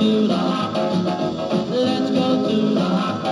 through life. Let's go through life.